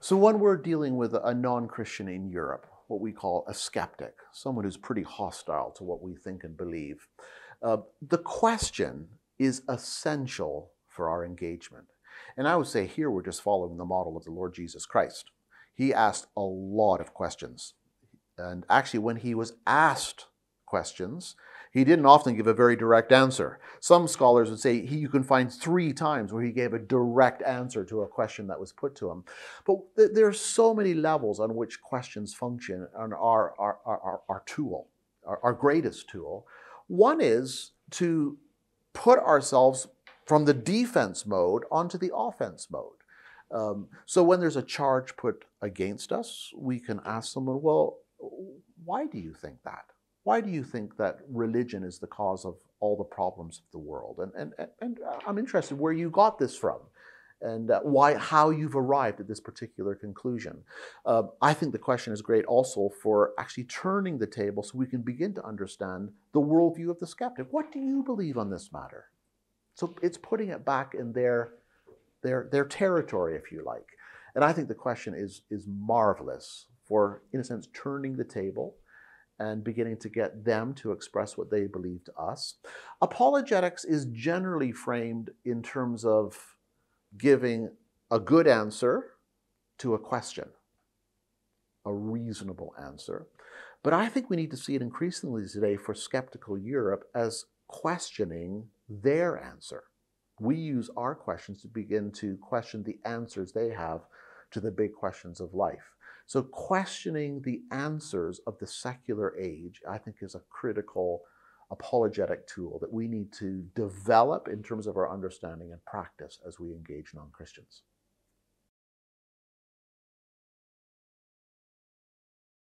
So, when we're dealing with a non Christian in Europe, what we call a skeptic, someone who's pretty hostile to what we think and believe, uh, the question is essential for our engagement. And I would say here we're just following the model of the Lord Jesus Christ. He asked a lot of questions. And actually, when he was asked questions, he didn't often give a very direct answer. Some scholars would say he, you can find three times where he gave a direct answer to a question that was put to him. But th- there are so many levels on which questions function and are our, our, our tool, our, our greatest tool. One is to put ourselves from the defense mode onto the offense mode. Um, so when there's a charge put against us, we can ask someone, well, why do you think that? Why do you think that religion is the cause of all the problems of the world? And, and, and I'm interested where you got this from and uh, why, how you've arrived at this particular conclusion. Uh, I think the question is great also for actually turning the table so we can begin to understand the worldview of the skeptic. What do you believe on this matter? So it's putting it back in their, their, their territory, if you like. And I think the question is, is marvelous for, in a sense, turning the table and beginning to get them to express what they believe to us. Apologetics is generally framed in terms of giving a good answer to a question, a reasonable answer. But I think we need to see it increasingly today for skeptical Europe as questioning their answer. We use our questions to begin to question the answers they have to the big questions of life. So, questioning the answers of the secular age, I think, is a critical apologetic tool that we need to develop in terms of our understanding and practice as we engage non Christians.